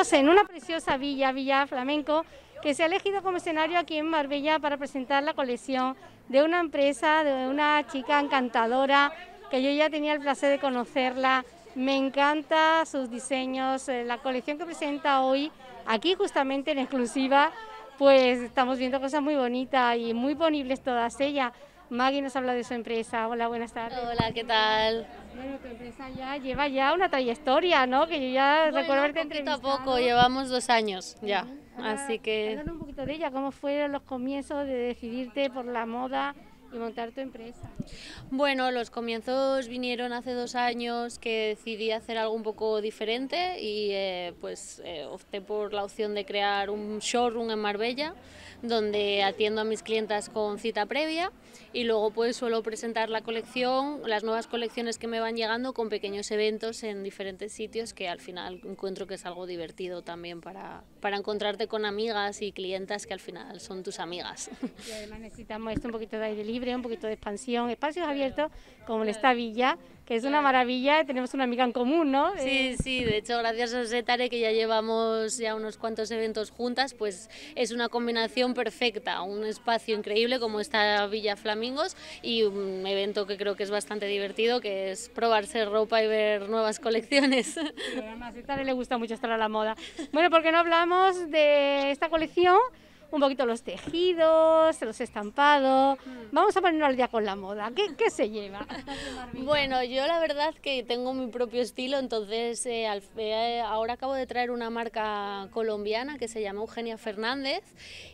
Encontramos en una preciosa villa, Villa Flamenco, que se ha elegido como escenario aquí en Marbella para presentar la colección de una empresa, de una chica encantadora, que yo ya tenía el placer de conocerla. Me encanta sus diseños, eh, la colección que presenta hoy, aquí justamente en exclusiva, pues estamos viendo cosas muy bonitas y muy ponibles todas ellas. Maggie nos habla de su empresa. Hola, buenas tardes. Hola, ¿qué tal? Bueno, tu empresa ya lleva ya una trayectoria, ¿no? Que yo ya bueno, recuerdo haberte poquito a poco, llevamos dos años ya, Habla- así que... Háblanos un poquito de ella, ¿cómo fueron los comienzos de decidirte por la moda y montar tu empresa? Bueno, los comienzos vinieron hace dos años que decidí hacer algo un poco diferente y eh, pues eh, opté por la opción de crear un showroom en Marbella donde atiendo a mis clientas con cita previa y luego pues suelo presentar la colección, las nuevas colecciones que me van llegando con pequeños eventos en diferentes sitios que al final encuentro que es algo divertido también para, para encontrarte con amigas y clientas que al final son tus amigas. Y además necesitamos esto, un poquito de aire libre, un poquito de expansión, espacios abiertos como en esta villa, que es una maravilla, tenemos una amiga en común, ¿no? Sí, Eh, sí, de hecho gracias a Setare que ya llevamos ya unos cuantos eventos juntas, pues es una combinación perfecta, un espacio increíble como esta Villa Flamingos y un evento que creo que es bastante divertido, que es probarse ropa y ver nuevas colecciones. Y además a Tare le gusta mucho estar a la moda. Bueno, ¿por qué no hablamos de esta colección? Un poquito los tejidos, los estampados. Vamos a ponernos al día con la moda. ¿Qué, qué se lleva? Bueno, yo la verdad que tengo mi propio estilo, entonces eh, al- eh, ahora acabo de traer una marca colombiana que se llama Eugenia Fernández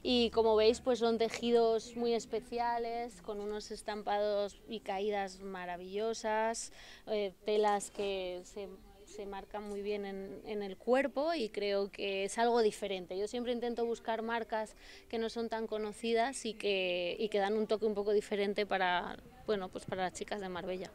y como veis pues son tejidos muy especiales con unos estampados y caídas maravillosas, eh, telas que se se marcan muy bien en, en el cuerpo y creo que es algo diferente. Yo siempre intento buscar marcas que no son tan conocidas y que, y que dan un toque un poco diferente para, bueno, pues para las chicas de Marbella.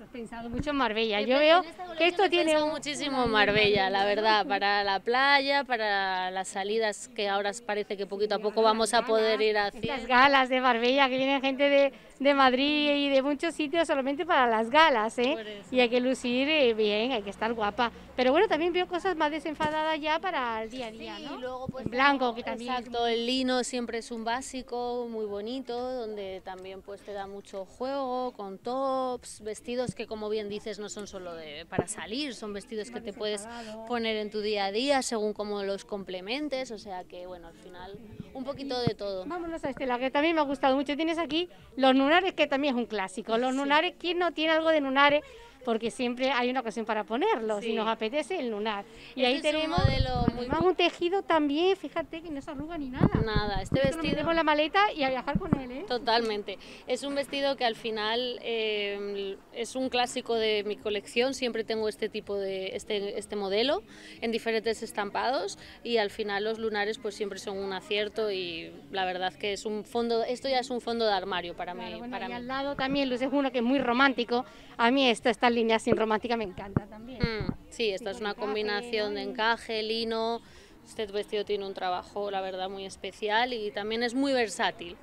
Has pensado mucho en Marbella. Yo veo que esto tiene un- muchísimo Marbella, la verdad, para la playa, para las salidas que ahora parece que poquito a poco vamos a poder ir Estas haciendo. galas de Marbella, que vienen gente de, de Madrid y de muchos sitios solamente para las galas, ¿eh? Y hay que lucir eh, bien, hay que estar guapa. Pero bueno, también veo cosas más desenfadadas ya para el día a día, Sí, ¿no? y luego pues En blanco, que también es Exacto, el lino siempre es un básico muy bonito, donde también pues te da mucho juego, con tops, vestidos que como bien dices no son solo de, para salir, son vestidos que te puedes poner en tu día a día según como los complementes, o sea que bueno, al final un poquito de todo. Vámonos a este lado, que también me ha gustado mucho. Tienes aquí los lunares, que también es un clásico. Los lunares, ¿quién no tiene algo de lunares? Porque siempre hay una ocasión para ponerlo, si Sí. nos apetece el lunar. Y Este ahí un tenemos modelo muy- un tejido también, fíjate que no se arruga ni nada. Nada, este Esto lo vestido... metemos en la maleta y a viajar con él, ¿eh? Totalmente. Es un vestido que al final eh, es un clásico de mi colección. Siempre tengo este tipo de este, este modelo en diferentes estampados y al final los lunares pues siempre son un acierto y la verdad que es un fondo. Esto ya es un fondo de armario para Claro, mí. bueno, para y mí. al lado también luces uno que es muy romántico. A mí esta, esta línea sin romántica me encanta también. Mm, sí, esta es una encaje, combinación de ¿no? encaje, lino. Este vestido tiene un trabajo, la verdad, muy especial y también es muy versátil.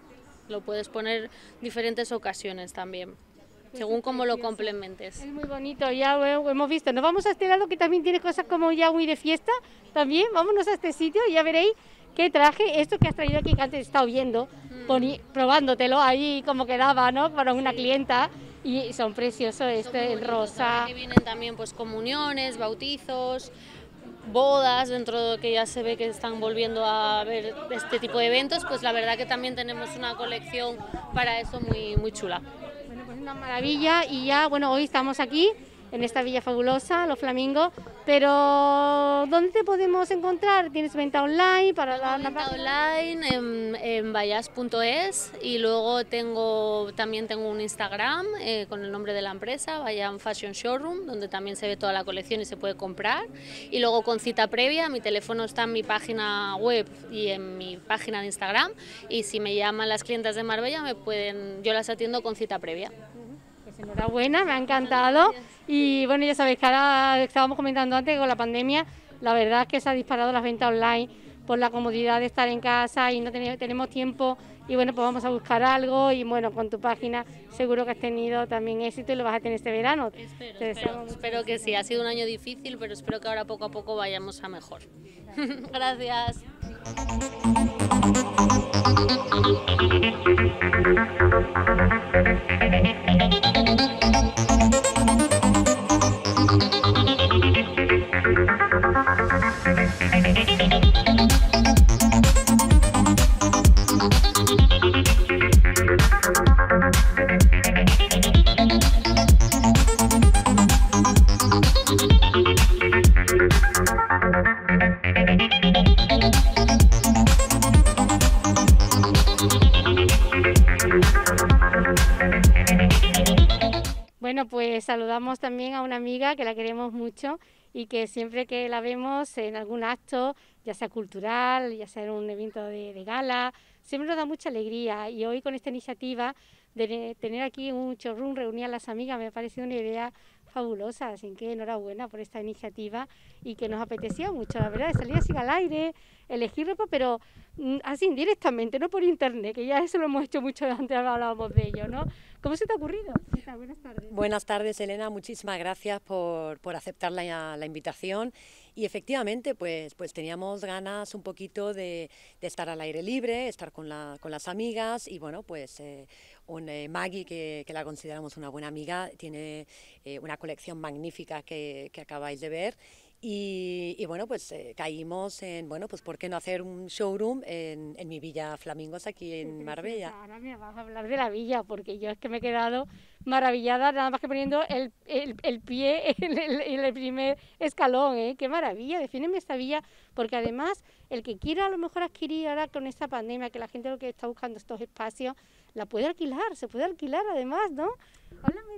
Lo puedes poner diferentes ocasiones también, según cómo lo complementes. Es muy bonito, ya lo hemos visto. Nos vamos a este lado que también tiene cosas como ya muy de fiesta. También vámonos a este sitio y ya veréis qué traje. Esto que has traído aquí, que antes he estado viendo, Mm. poni- probándotelo ahí como quedaba, ¿no? Para una clienta. Y son preciosos este, el rosa. Aquí vienen también pues comuniones, bautizos, bodas, dentro de que ya se ve que están volviendo a ver este tipo de eventos, pues la verdad que también tenemos una colección para eso muy, muy chula. Bueno, pues una maravilla y ya, bueno, hoy estamos aquí en esta villa fabulosa, Los Flamingos, pero ¿dónde te podemos encontrar? ¿Tienes venta online para la, la Venta online en, en vallas.es y luego tengo también tengo un Instagram eh, con el nombre de la empresa, Vallan Fashion Showroom, donde también se ve toda la colección y se puede comprar. Y luego con cita previa, mi teléfono está en mi página web y en mi página de Instagram. Y si me llaman las clientas de Marbella, me pueden, yo las atiendo con cita previa. Enhorabuena, me ha encantado. Y bueno, ya sabéis que ahora estábamos comentando antes que con la pandemia, la verdad es que se ha disparado las ventas online por la comodidad de estar en casa y no tenemos tiempo y bueno, pues vamos a buscar algo y bueno, con tu página seguro que has tenido también éxito y lo vas a tener este verano. Espero, espero, que sí, ha sido un año difícil, pero espero que ahora poco a poco vayamos a mejor. Gracias. Thank you. Bueno, pues saludamos también a una amiga que la queremos mucho y que siempre que la vemos en algún acto, ya sea cultural, ya sea en un evento de, gala, siempre nos da mucha alegría. Y hoy con esta iniciativa de tener aquí un showroom, reunir a las amigas, me ha parecido una idea fabulosa, así que enhorabuena por esta iniciativa y que nos apetecía mucho, la verdad, de salir así al aire, elegir ropa, pero mm, así indirectamente, no por internet, que ya eso lo hemos hecho mucho antes, hablábamos de ello, ¿no? ¿Cómo se te ha ocurrido? Buenas tardes. Buenas tardes, Elena, muchísimas gracias por, por aceptar la, la, invitación y efectivamente, pues, pues teníamos ganas un poquito de, de estar al aire libre, estar con, la, con las amigas y bueno, pues eh, un, eh, Maggie, que, que, la consideramos una buena amiga, tiene eh, una colección magnífica que, que acabáis de ver y, bueno, pues eh, caímos en, bueno, pues ¿por qué no hacer un showroom en, en mi villa Flamingos aquí en Marbella? Ahora me vas a hablar de la villa, porque yo es que me he quedado maravillada, nada más que poniendo el, el, el pie en el, en el, primer escalón, ¿eh? Qué maravilla, defíneme esta villa, porque además el que quiera a lo mejor adquirir ahora con esta pandemia, que la gente lo que está buscando estos espacios, la puede alquilar, se puede alquilar además, ¿no?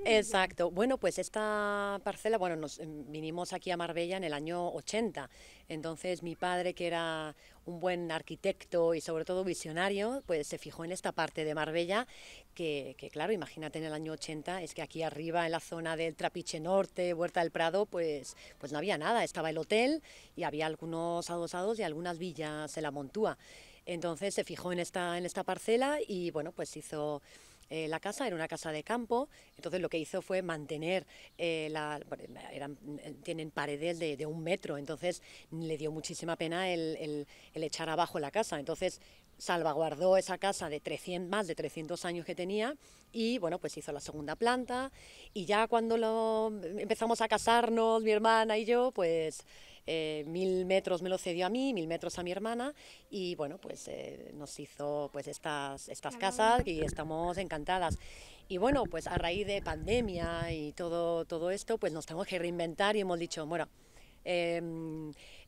Exacto. Bueno, pues esta parcela, bueno, nos em, vinimos aquí a Marbella en el año 80. Entonces mi padre, que era un buen arquitecto y sobre todo visionario, pues se fijó en esta parte de Marbella, que, que, claro, imagínate en el año 80, es que aquí arriba en la zona del Trapiche Norte, Huerta del Prado, pues, pues no había nada. Estaba el hotel y había algunos adosados y algunas villas en la Montúa. Entonces se fijó en esta, en esta parcela y bueno, pues hizo eh, la casa, era una casa de campo, entonces lo que hizo fue mantener, eh, la, tienen paredes de, de, un metro, entonces le dio muchísima pena el, el, el, echar abajo la casa, entonces salvaguardó esa casa de 300, más de 300 años que tenía y bueno, pues hizo la segunda planta. Y ya cuando lo, empezamos a casarnos, mi hermana y yo, pues eh, mil metros me lo cedió a mí, mil metros a mi hermana y bueno, pues eh, nos hizo pues estas, estas casas y estamos encantadas. Y bueno, pues a raíz de pandemia y todo, todo esto, pues nos tenemos que reinventar y hemos dicho, bueno, eh,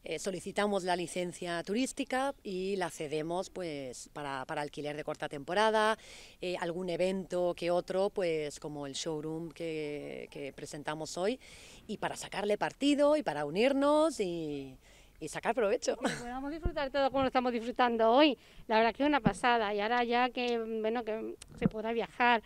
eh, solicitamos la licencia turística y la cedemos pues para, para alquiler de corta temporada, eh, algún evento que otro, pues como el showroom que, que, presentamos hoy, y para sacarle partido y para unirnos y, y sacar provecho. Y podamos disfrutar todo como lo estamos disfrutando hoy. La verdad que es una pasada y ahora ya que, bueno, que se podrá viajar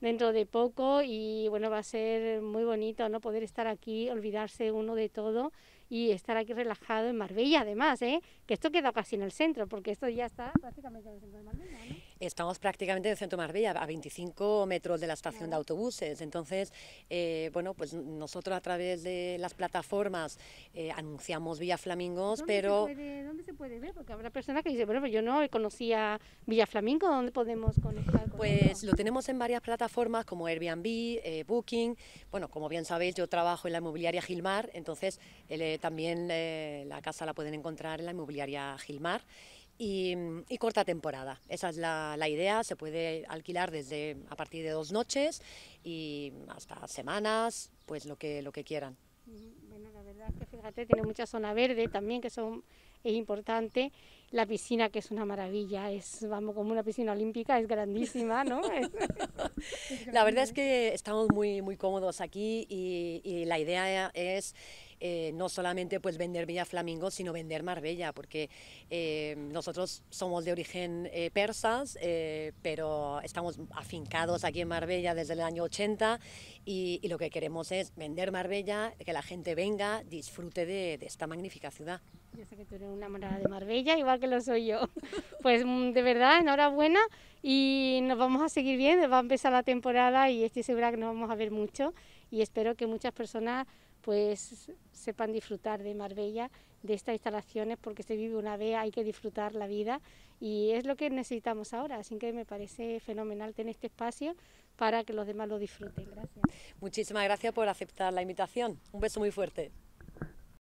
dentro de poco y bueno, va a ser muy bonito no poder estar aquí, olvidarse uno de todo y estar aquí relajado en Marbella, además, ¿eh? que esto queda casi en el centro, porque esto ya está prácticamente en el centro de Marbella. ¿no? Estamos prácticamente en el centro de Marbella, a 25 metros de la estación de autobuses. Entonces, eh, bueno, pues nosotros a través de las plataformas eh, anunciamos Villa Flamingos, ¿Dónde pero... Se puede, ¿Dónde se puede ver? Porque habrá personas que dicen, bueno, pues yo no conocía Villa Flamingo, ¿dónde podemos conectar? Con pues lo tenemos en varias plataformas como Airbnb, eh, Booking. Bueno, como bien sabéis, yo trabajo en la inmobiliaria Gilmar, entonces también la casa la pueden encontrar en la inmobiliaria Gilmar. Y, y, corta temporada. Esa es la, la, idea. Se puede alquilar desde a partir de dos noches y hasta semanas, pues lo que, lo que quieran. Bueno, la verdad es que fíjate, tiene mucha zona verde también, que son, es importante. La piscina, que es una maravilla, es vamos como una piscina olímpica, es grandísima, ¿no? la verdad es que estamos muy, muy cómodos aquí y, y la idea es eh, no solamente pues vender Villa Flamingo, sino vender Marbella, porque eh, nosotros somos de origen eh, persas, pero estamos afincados aquí en Marbella desde el año 80 y, lo que queremos es vender Marbella, que la gente venga, disfrute de, esta magnífica ciudad. Yo sé que tú eres una enamorada de Marbella, igual que lo soy yo. Pues mm, de verdad, enhorabuena y nos vamos a seguir viendo, va a empezar la temporada y estoy segura que nos vamos a ver mucho y espero que muchas personas pues sepan disfrutar de Marbella, de estas instalaciones, porque se vive una vez, hay que disfrutar la vida y es lo que necesitamos ahora, así que me parece fenomenal tener este espacio para que los demás lo disfruten. Gracias. Muchísimas gracias por aceptar la invitación. Un beso muy fuerte.